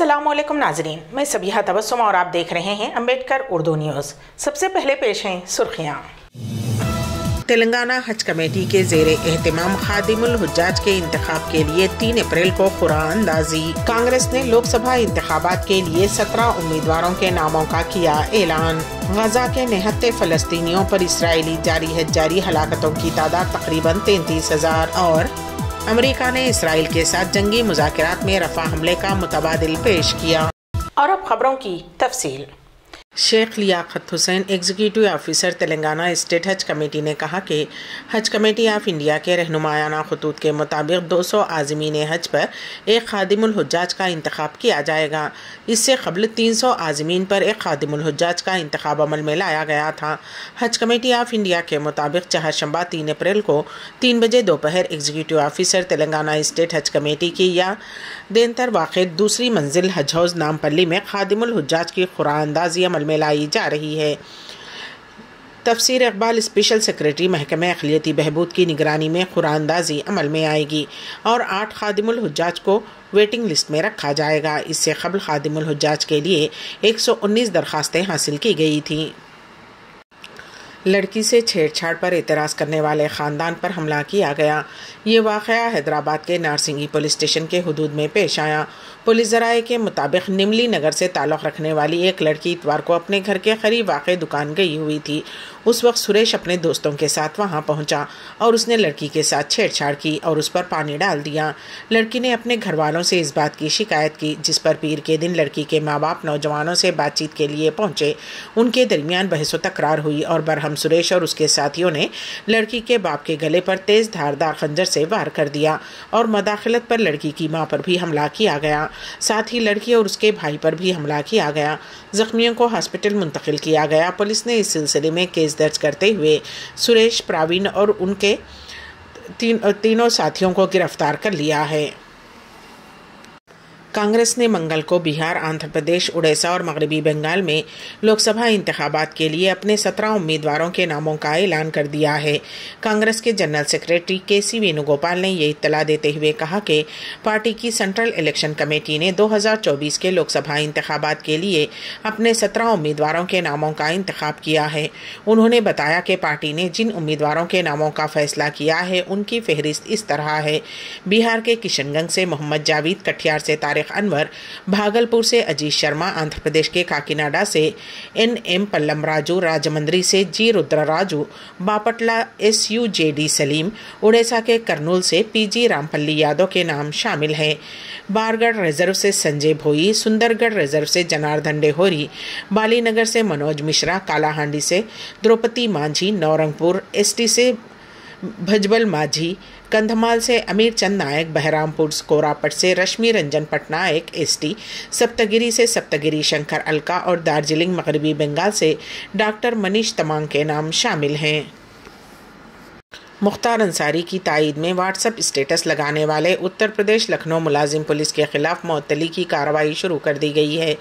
असलम नाजरीन, मैं सबिहा तबस्सुम और आप देख रहे हैं अंबेडकर उर्दू न्यूज़। सबसे पहले पेश हैं सुर्खियाँ। तेलंगाना हज कमेटी के जेर एहतमाम खादिमुल हजाज के इंतखाब के लिए तीन अप्रैल को कुरान अंदाजी कांग्रेस ने लोकसभा इंतबात के लिए सत्रह उम्मीदवारों के नामों का किया ऐलान। गजा के निहत्ते फलस्तीनियों पर इसराइली जारी है जारी हलाकतों की तादाद तकरीबन तैंतीस हज़ार और अमेरिका ने इसराइल के साथ जंगी मुजाकरात में रफा हमले का मुतबाद पेश किया। और अब खबरों की तफसील। Sheikh Liyaquat Hussain executive officer Telangana state Haj committee ने कहा कि हज कमेटी ऑफ़ इंडिया के रहनुमायाना खतूत के मुताबिक 200 आज़मीन हज पर एक खादिमुल हजाज का इंतखब किया जाएगा। इससे कबल 300 आज़मीन पर एक खादिमुल हजाज का इंतखब अमल में लाया गया था। हज कमेटी ऑफ़ इंडिया के मुताबिक चहरशंबा तीन अप्रैल को तीन बजे दोपहर executive officer Telangana state Haj committee की या देनतर वाक़ दूसरी मंजिल हज हाउस नामपल्ली में खादिमुल हजाज की खुरानंदाजी अमल लाई जा रही है। तफसीर इकबाल स्पेशल सेक्रेटरी महकमे अखिलती बहबूद की निगरानी में खुरानंदाजी अमल में आएगी और आठ खादिमुलहजाज को वेटिंग लिस्ट में रखा जाएगा। इससे कबल खादिमुलहजाज के लिए 119 दरखास्तें हासिल की गई थीं। लड़की से छेड़छाड़ पर एतराज़ करने वाले ख़ानदान पर हमला किया गया। ये वाक़ हैदराबाद के नारसिंगी पुलिस स्टेशन के हदूद में पेश आया। पुलिस जराए के मुताबिक निमली नगर से ताल्लुक़ रखने वाली एक लड़की इतवार को अपने घर के करीब वाक़ दुकान गई हुई थी। उस वक्त सुरेश अपने दोस्तों के साथ वहाँ पहुँचा और उसने लड़की के साथ छेड़छाड़ की और उस पर पानी डाल दिया। लड़की ने अपने घर वालों से इस बात की शिकायत की, जिस पर पीर के दिन लड़की के माँ बाप नौजवानों से बातचीत के लिए पहुँचे। उनके दरमियान बहस तकरार हुई और बरहम सुरेश और उसके साथियों ने लड़की के बाप के गले पर तेज धारदार खंजर से वार कर दिया और मदाखलत पर लड़की की माँ पर भी हमला किया गया। साथ ही लड़की और उसके भाई पर भी हमला किया गया। जख्मियों को हॉस्पिटल मुंतकिल किया गया। पुलिस ने इस सिलसिले में केस दर्ज करते हुए सुरेश प्रावीण और उनके तीन, तीनों साथियों को गिरफ़्तार कर लिया है। कांग्रेस ने मंगल को बिहार, आंध्र प्रदेश, उड़ीसा और मगरबी बंगाल में लोकसभा इंतबात के लिए अपने सत्रह उम्मीदवारों के नामों का ऐलान कर दिया है। कांग्रेस के जनरल सेक्रेटरी के सी वेणुगोपाल ने ये इतला देते हुए कहा कि पार्टी की सेंट्रल इलेक्शन कमेटी ने 2024 के लोकसभा इंतबात के लिए अपने सत्रह उम्मीदवारों के नामों का इंतखब किया है। उन्होंने बताया कि पार्टी ने जिन उम्मीदवारों के नामों का फैसला किया है, उनकी फहरिस्त इस तरह है। बिहार के किशनगंज से मोहम्मद जावेद कटियार से तारिक तारिक अनवर भागलपुर से अजीत शर्मा आंध्र प्रदेश के काकीनाडा से एन एम पल्लम राजू राजमंद्री से G Rudra Raju Bapatla S U J D Salim Orissa के करनूल से पी जी रामपल्ली यादव के नाम शामिल हैं। बारगढ़ रिज़र्व से संजय भोई, सुंदरगढ़ रिज़र्व से जनार्दन डेहोरी, बालीनगर से मनोज मिश्रा, कालाहांडी से द्रौपदी मांझी नौरंगपुर एसटी से भजबल माझी कंधमाल से अमीर चंद नायक, बहरामपुर कोरापट से रश्मि रंजन पटनायक, एसटी सप्तगिरी से सप्तगिरी शंकर अलका और दार्जिलिंग, मगरबी बंगाल से डॉक्टर मनीष तमांग के नाम शामिल हैं। मुख्तार अंसारी की तायद में व्हाट्सएप स्टेटस लगाने वाले उत्तर प्रदेश लखनऊ मुलाजिम पुलिस के खिलाफ मअतली की कार्रवाई शुरू कर दी गई है।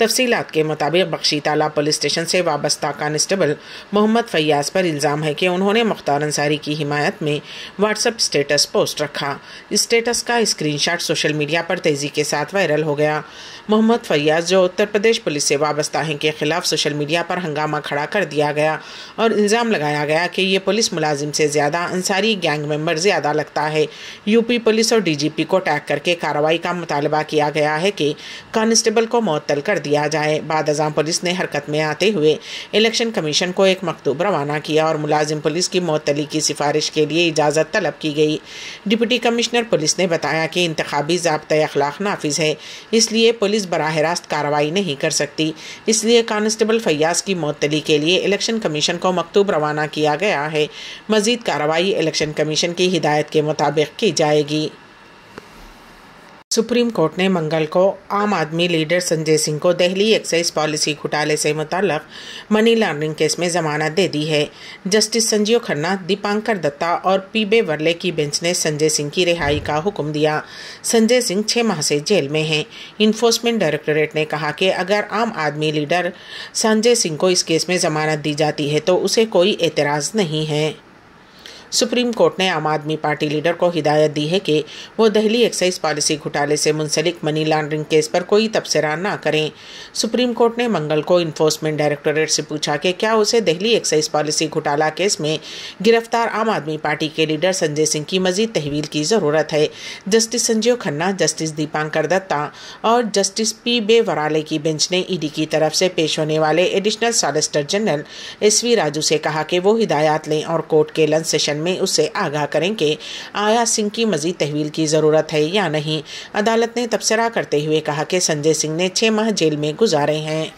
तफसीलात के मुताबिक बख्शी ताला पुलिस स्टेशन से वाबस्ता कांस्टेबल मोहम्मद फैयाज पर इल्ज़ाम है कि उन्होंने मुख्तार अंसारी की हिमायत में व्हाट्सएप स्टेटस पोस्ट रखा। स्टेटस का स्क्रीनशॉट सोशल मीडिया पर तेज़ी के साथ वायरल हो गया। मोहम्मद फैयाज जो उत्तर प्रदेश पुलिस से वाबस्ता हैं के खिलाफ सोशल मीडिया पर हंगामा खड़ा कर दिया गया और इल्ज़ाम लगाया गया कि ये पुलिस मुलाजिम से ज़्यादा अंसारी गैंग मेंबर ज़्यादा लगता है। यूपी पुलिस और डीजीपी को टैग करके कार्रवाई का मुतालबा किया गया है कि कांस्टेबल को मअतल कर दिया जाए। बाद अजाम पुलिस ने हरकत में आते हुए इलेक्शन कमीशन को एक मकतूब रवाना किया और मुलाजिम पुलिस की मअतली की सिफारिश के लिए इजाज़त तलब की गई। डिप्टी कमिश्नर पुलिस ने बताया कि इंतबी जबत अखलाक नाफिज है, इसलिए पुलिस बरह रास्त कार्रवाई नहीं कर सकती। इसलिए कांस्टेबल फैयाज की मअतली के लिए इलेक्शन कमीशन को मकतूब रवाना किया गया है। मजीद कार्रवाई इलेक्शन कमीशन की हिदायत के मुताबिक की जाएगी। सुप्रीम कोर्ट ने मंगल को आम आदमी लीडर संजय सिंह को दहली एक्साइज पॉलिसी घोटाले से मुतलक मनी लॉन्ड्रिंग केस में जमानत दे दी है। जस्टिस संजीव खन्ना, दीपांकर दत्ता और पीबे वर्ले की बेंच ने संजय सिंह की रिहाई का हुक्म दिया। संजय सिंह छह माह से जेल में हैं। इन्फोर्समेंट डायरेक्टोरेट ने कहा कि अगर आम आदमी लीडर संजय सिंह को इस केस में जमानत दी जाती है तो उसे कोई एतराज़ नहीं है। सुप्रीम कोर्ट ने आम आदमी पार्टी लीडर को हिदायत दी है कि वो दहली एक्साइज पॉलिसी घोटाले से मुंसलिक मनी लॉन्ड्रिंग केस पर कोई तबसरा न करें। सुप्रीम कोर्ट ने मंगल को इन्फोर्समेंट डायरेक्टोरेट से पूछा कि क्या उसे दहली एक्साइज पॉलिसी घोटाला केस में गिरफ़्तार आम आदमी पार्टी के लीडर संजय सिंह की मजीद तहवील की ज़रूरत है। जस्टिस संजीव खन्ना, जस्टिस दीपांकर दत्ता और जस्टिस पी बे वराले की बेंच ने ईडी की तरफ़ से पेश होने वाले additional solicitor general S V Raju से कहा कि वो हिदायत लें और कोर्ट के लंच सेशन में उससे आगाह करें कि आया सिंह की मजीद तहवील की ज़रूरत है या नहीं। अदालत ने तबसरा करते हुए कहा कि संजय सिंह ने छः माह जेल में गुजारे हैं।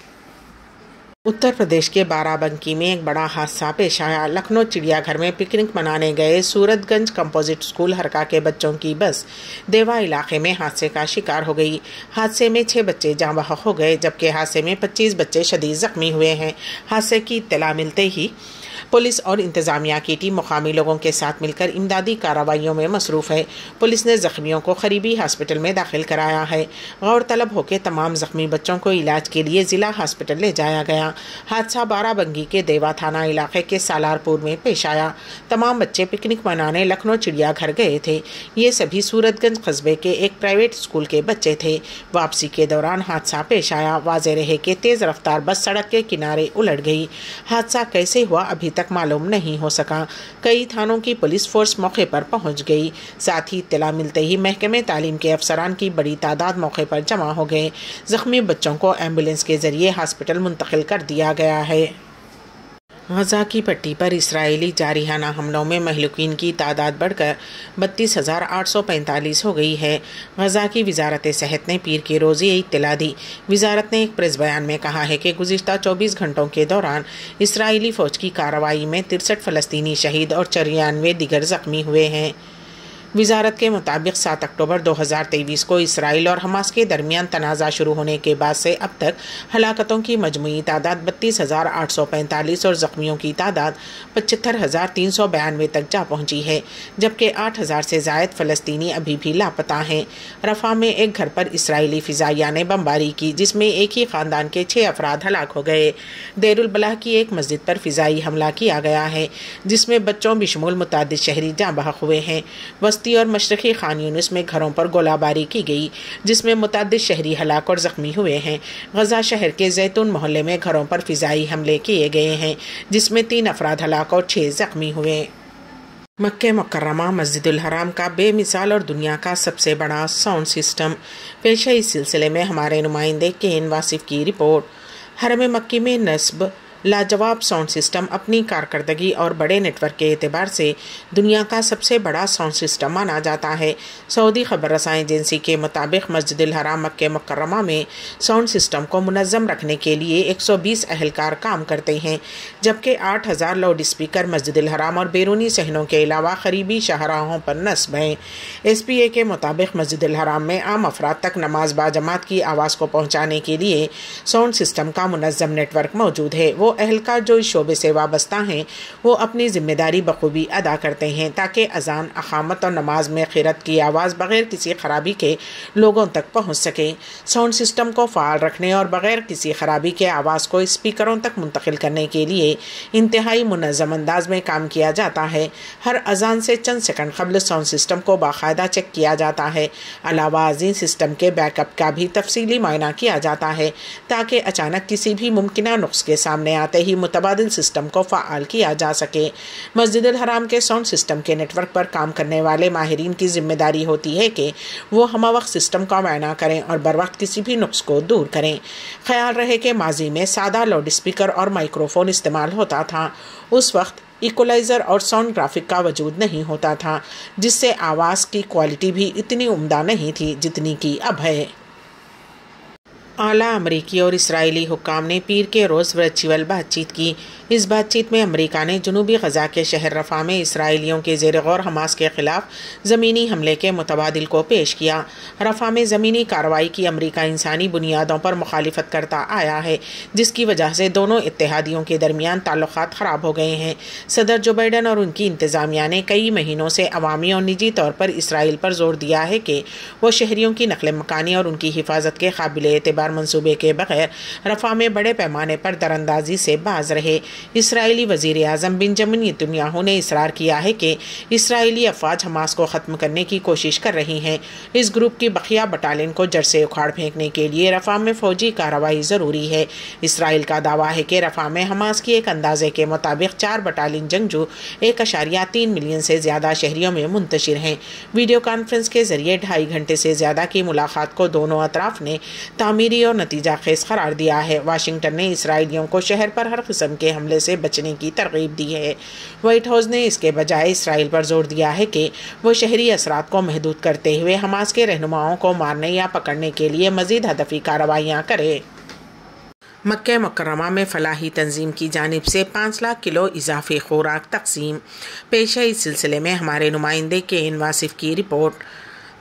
उत्तर प्रदेश के बाराबंकी में एक बड़ा हादसा पेश आया। लखनऊ चिड़ियाघर में पिकनिक मनाने गए सूरतगंज कंपोजिट स्कूल हरका के बच्चों की बस देवा इलाके में हादसे का शिकार हो गई। हादसे में छह बच्चे जाँ हो गए, जबकि हादसे में 25 बच्चे शदीद जख्मी हुए हैं। हादसे की इतला मिलते ही पुलिस और इंतजामिया की टीम मुकामी लोगों के साथ मिलकर इमदादी कार्रवाइयों में मसरूफ़ है। पुलिस ने जख्मियों को करीबी हॉस्पिटल में दाखिल कराया है। गौरतलब हो के तमाम जख्मी बच्चों को इलाज के लिए ज़िला हॉस्पिटल ले जाया गया। हादसा बाराबंगी के देवा थाना इलाके के सालारपुर में पेश आया। तमाम बच्चे पिकनिक मनाने लखनऊ चिड़ियाघर गए थे। ये सभी सूरतगंज कस्बे के एक प्राइवेट स्कूल के बच्चे थे। वापसी के दौरान हादसा पेश आया। वाजे रहे कि तेज़ रफ्तार बस सड़क के किनारे उलट गई। हादसा कैसे हुआ अभी तक मालूम नहीं हो सका। कई थानों की पुलिस फोर्स मौके पर पहुँच गई। साथ ही इतला मिलते ही महकमे तालीम के अफसरान की बड़ी तादाद मौके पर जमा हो गए। जख्मी बच्चों को एंबुलेंस के ज़रिए हॉस्पिटल मुंतकिल कर दिया गया है। गजा की पट्टी पर इसराइली जारिहाना हमलों में महलुकिन की तादाद बढ़कर बत्तीस हज़ार आठ सौ पैंतालीस हो गई है। गजा की वजारत सेहत ने पीर की रोज़ी इतला दी। वजारत ने एक प्रेस बयान में कहा है कि गुजशत चौबीस घंटों के दौरान इसराइली फ़ौज की कार्रवाई में तिरसठ फ़लस्तनी शहीद और चौरानवे दिगर ज़ख्मी हुए हैं। वजारत के मुताबिक सात अक्टूबर 2023 को इसराइल और हमास के दरमियान तनाज़ा शुरू होने के बाद से अब तक हलाकतों की मजमू तादाद बत्तीस हज़ार आठ सौ पैंतालीस और ज़ख्मियों की तादाद पचहत्तर हज़ार तीन सौ बयानवे तक जा पहुँची है, जबकि आठ हज़ार से जायद फ़लस्तनी अभी भी लापता हैं। रफा में एक घर पर इसराइली फ़िज़ाइया ने बमबारी की, जिसमें एक ही ख़ानदान के छः अफराद हलाक हो गए। देरुलबलाह की एक मस्जिद पर फ़िज़ाई हमला किया गया है, जिसमें बच्चों बिशमूल मुतद शहरी जहाँ बहक हुए हैं। वस्ती और मशरक़ी खान यूनिस में घरों पर गोलाबारी की गई, जिसमें मुतद शहरी हलाक और ज़ख्मी हुए हैं। गजा शहर के जैतून मोहल्ले में घरों पर फ़िज़ाई हमले किए गए हैं, जिसमें तीन अफराद हलाक और छः ज़ख्मी हुए। मक्के मुकरमा मस्जिद हराम का बेमिसाल और दुनिया का सबसे बड़ा साउंड सिस्टम। पेश इस सिलसिले में हमारे नुमाइंदे के वासिफ की रिपोर्ट। हरम मक्की में नस्ब लाजवाब साउंड सिस्टम अपनी कारकर्दगी और बड़े नेटवर्क के अतबार से दुनिया का सबसे बड़ा साउंड सिस्टम माना जाता है। सऊदी खबर रसाई एजेंसी के मुताबिक मस्जिद हराम मक्के मुकरमा में साउंड सिस्टम को मुनज़म रखने के लिए 120 अहलकार काम करते हैं, जबकि 8000 लाउड स्पीकर मस्जिद हराम और बैरूनी सहनों के अलावा करीबी शाहराहों पर नस्ब हैं। एस पी ए के मुताबिक मस्जिद हराम में आम अफराद तक नमाज़ बाजमात की आवाज़ को पहुँचाने के लिए साउंड सिस्टम का मुनज़म नेटवर्क मौजूद है। वो अहलकार जो इस शोबे से वाबस्ता हैं, वो अपनी ज़िम्मेदारी बखूबी अदा करते हैं ताकि अजान अकामत और नमाज़ में खिरत की आवाज़ बग़ैर किसी ख़राबी के लोगों तक पहुँच सके। साउंड सिस्टम को फ़ाल रखने और बग़ैर किसी ख़राबी के आवाज़ को स्पीकरों तक मुंतकिल करने के लिए इंतहाई मुनज़म अंदाज में काम किया जाता है। हर अजान से चंद सेकंड कबल साउंड सिस्टम को बाकायदा चेक किया जाता है। अलावा अजीम सिस्टम के बैकअप का भी तफसीली मायना किया जाता है ताकि अचानक किसी भी मुमकिन नुस्ख के सामने आते ही मुतबादल सिस्टम को फ़ाल किया जा सके। मस्जिद हराम के साउंड सिस्टम के नेटवर्क पर काम करने वाले माहरीन की ज़िम्मेदारी होती है कि वो हम वक्त सिस्टम का मायना करें और बर वक्त किसी भी नुक्स को दूर करें। ख्याल रहे कि माजी में सादा लाउड स्पीकर और माइक्रोफोन इस्तेमाल होता था। उस वक्त इक्वलाइज़र और साउंड ग्राफिक का वजूद नहीं होता था, जिससे आवाज़ की क्वालिटी भी इतनी उम्दा नहीं थी जितनी की अब है। आला अमरीकी और इसराइली हुकाम ने पीर के रोज़ वर्चुअल बातचीत की। इस बातचीत में अमरीका ने जनूबी गजा के शहर रफा में इसराइलियों के जेर गौर हमास के खिलाफ ज़मीनी हमले के मुतबादल को पेश किया। रफा में ज़मीनी कार्रवाई की अमरीका इंसानी बुनियादों पर मुखालफत करता आया है, जिसकी वजह से दोनों इतिहादियों के दरमियान ताल्लुक ख़राब हो गए हैं। सदर जो बाइडन और उनकी इंतज़ामिया ने कई महीनों से अवामी और निजी तौर पर इसराइल पर ज़ोर दिया है कि वह शहरीों की नकल मकानी और उनकी हिफाजत के काबिल एतबार मनसूबे के बगैर रफा में बड़े पैमाने पर दरअंदाजी से बाज रहे। इसराइली वज़ीर अजम बिंजमिन यतुन्याहू ने इसरार किया है कि इसराइली अफवाज हमास को ख़त्म करने की कोशिश कर रही हैं। इस ग्रुप की बखिया बटालियन को जड़ से उखाड़ फेंकने के लिए रफा में फौजी कार्रवाई ज़रूरी है। इसराइल का दावा है कि रफा में हमास की एक अंदाजे के मुताबिक चार बटालियन जंगजू, एक अशारिया तीन मिलियन से ज़्यादा शहरियों में मुंतशिर हैं। वीडियो कॉन्फ्रेंस के ज़रिए ढाई घंटे से ज़्यादा की मुलाकात को दोनों अतराफ ने तामीरी और नतीजा खेज करार दिया है। वाशिंगटन ने इसराइलियों को शहर पर हर किस्म के हमले से बचने की तरगीब दी है। व्हाइट हाउस ने इसके बजाय इसराइल पर ज़ोर दिया है कि वो शहरी असरात को महदूद करते हुए हमास के रहनुमाओं को मारने या पकड़ने के लिए मजीद हदफी कार्रवाइयाँ करे। मक् मुकरमा में फलाही तंजीम की जानब से पाँच लाख किलो इजाफी खुराक तकसीम। पेश है इस सिलसिले में हमारे नुमाइंदे के इन वासिफ की रिपोर्ट।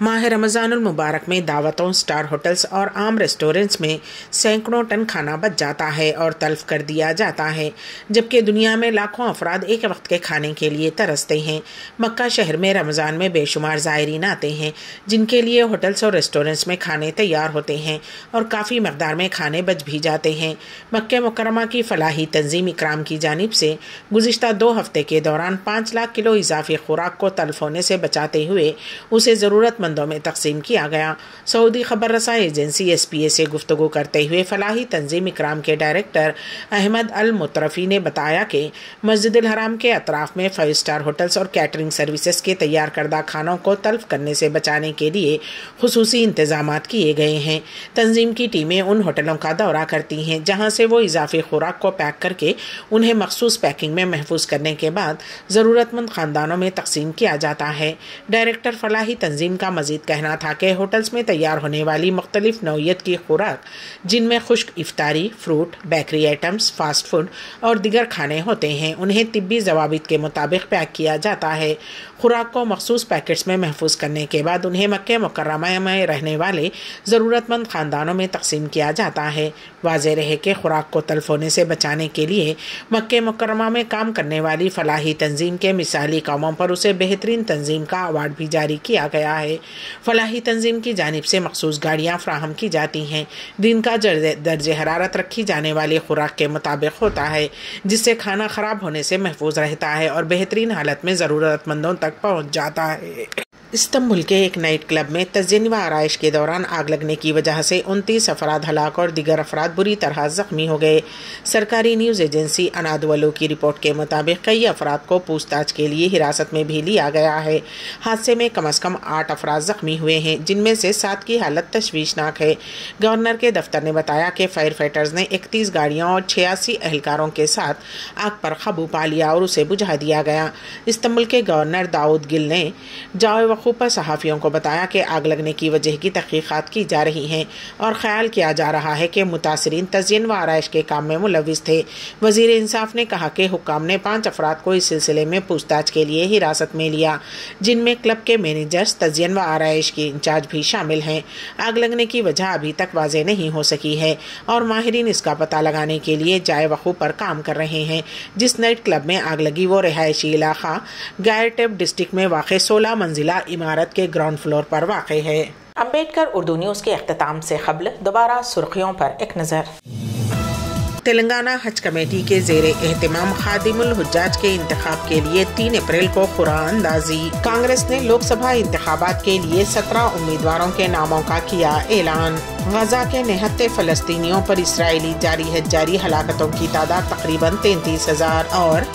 माह रमज़ान मुबारक में दावतों, स्टार होटल्स और आम रेस्टोरेंट्स में सैकड़ों टन खाना बच जाता है और तल्फ कर दिया जाता है, जबकि दुनिया में लाखों अफराद एक वक्त के खाने के लिए तरसते हैं। मक्का शहर में रमज़ान में बेशुमार ज़ायरीन आते हैं, जिनके लिए होटल्स और रेस्टोरेंट्स में खाने तैयार होते हैं और काफ़ी मकदार में खाने बच भी जाते हैं। मक् मुकरमा की फलाही तंजीम इक्राम की जानब से गुज्त दो हफ़्ते के दौरान पाँच लाख किलो इजाफी खुराक को तल्फ होने से बचाते हुए उसे ज़रूरतमंद मंदों में तकसीम किया गया। सऊदी खबर रसा एजेंसी एस पी ए से गुफ्तु करते हुए फलाही तंजीम इक्राम के डायरेक्टर अहमद अल मुतरफ़ी ने बताया कि मस्जिद हराम के अतराफ में फाइव स्टार होटल्स और कैटरिंग सर्विसेज़ के तैयार करदा खानों को तल्फ करने से बचाने के लिए खसूसी इंतज़ाम किए गए हैं। तंजीम की टीमें उन होटलों का दौरा करती हैं जहाँ से वो इजाफी खुराक को पैक करके उन्हें मखसूस पैकिंग में महफूज करने के बाद ज़रूरतमंद ख़ानदानों में तकसीम किया जाता है। डायरेक्टर फलाही तंजीम का मजीद कहना था कि होटल्स में तैयार होने वाली मुख्तलिफ़ नौीयत की खुराक, जिनमें खुश्क इफ्तारी, fruit, bakery items, fast food और दिगर खाने होते हैं, उन्हें तिब्बी जवाब के मुताबिक पैक किया जाता है। खुराक को मखसूस पैकेट्स में महफूज करने के बाद उन्हें मक्के मुकरमा में रहने वाले ज़रूरतमंद ख़ानदानों में तकसीम किया जाता है। वाज रहे कि खुराक को तल्फ होने से बचाने के लिए मक्के मुकरमा में काम करने वाली फलाही तंजीम के मिसाली कामों पर उसे बेहतरीन तंजीम का अवार्ड भी जारी किया गया है। फलाही तंजीम की जानब से मखसूस गाड़ियाँ फ्राहम की जाती हैं। दिन का दर्ज हरारत रखी जाने वाली खुराक के मुताबिक होता है, जिससे खाना ख़राब होने से महफूज रहता है और बेहतरीन हालत में ज़रूरतमंदों तक पहुँच जाता है। इस्तंबुल के एक नाइट क्लब में तजन व आरइश के दौरान आग लगने की वजह से उनतीस अफराद हलाक और दिगर अफराद बुरी तरह जख्मी हो गए। सरकारी न्यूज़ एजेंसी अनादवलो की रिपोर्ट के मुताबिक कई अफराद को पूछताछ के लिए हिरासत में भी लिया गया है। हादसे में कम अज़ कम आठ अफराद जख्मी हुए हैं, जिनमें से सात की हालत तशवीशनाक है। गवर्नर के दफ्तर ने बताया कि फायर फाइटर्स ने इकतीस गाड़ियों और छियासी अहलकारों के साथ आग पर काबू पा लिया और उसे बुझा दिया गया। इस्तंबुल के गवर्नर दाऊद गिल ने जाए मौकू पर सहाफ़ियों को बताया कि आग लगने की वजह की तहकीक़ात की जा रही हैं और ख्याल किया जा रहा है कि मुतासरीन तजिन व आरइश के काम में मुलविस थे। वज़ीर इंसाफ ने कहा कि हुकाम ने पाँच अफराद को इस सिलसिले में पूछताछ के लिए हिरासत में लिया, जिनमें क्लब के मैनेजर्स, तजिन व आरइश के इंचार्ज भी शामिल हैं। आग लगने की वजह अभी तक वाजे नहीं हो सकी है और माहरीन इसका पता लगाने के लिए जाए वकू पर काम कर रहे हैं। जिस नाइट क्लब में आग लगी वो रिहायशी इलाका, गायरटेप डिस्ट्रिक्ट में वाक़ सोलह मंजिला इमारत के ग्राउंड फ्लोर पर वाक़ है। अंबेडकर उर्दू न्यूज़ के अख्ताम से कबल दोबारा सुर्खियों पर एक नज़र। तेलंगाना हज कमेटी के जेर एहतमाम खादिमुल हजाज के इंतखाब के लिए तीन अप्रैल को कुरान अंदाजी कांग्रेस ने लोकसभा इंतबात के लिए सत्रह उम्मीदवारों के नामों का किया ऐलान। गजा के निहत्ते फलस्तीनियों पर इसराइली जारी है जारी हलाकतों की तादाद तकरीबन तैतीस हज़ार और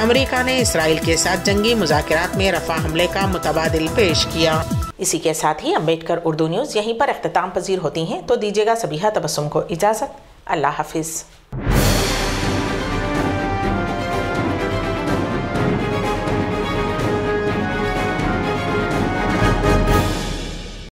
अमेरिका ने इसराइल के साथ जंगी मुजात में रफा हमले का मुतबादल पेश किया। इसी के साथ ही अंबेडकर उर्दू न्यूज़ यहीं पर अख्ताम पजीर होती हैं तो दीजिएगा सभी तबसम को इजाज़त। अल्लाह हाफिज़।